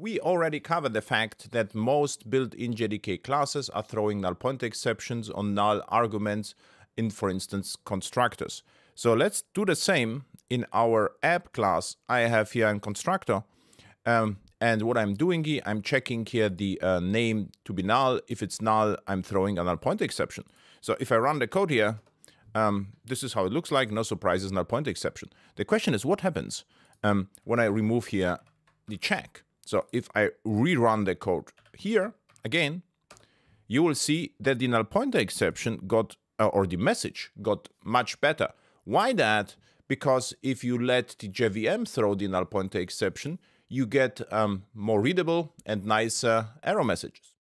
We already covered the fact that most built-in JDK classes are throwing null pointer exceptions on null arguments in, for instance, constructors. So let's do the same in our app class. I have here a constructor. Um, and what I'm doing here, I'm checking here the uh, name to be null. If it's null, I'm throwing a null pointer exception. So if I run the code here, um, this is how it looks like. No surprises, null pointer exception. The question is what happens um, when I remove here the check? So if I rerun the code here again, you will see that the null pointer exception got, uh, or the message got much better. Why that? Because if you let the JVM throw the null pointer exception, you get um, more readable and nicer error messages.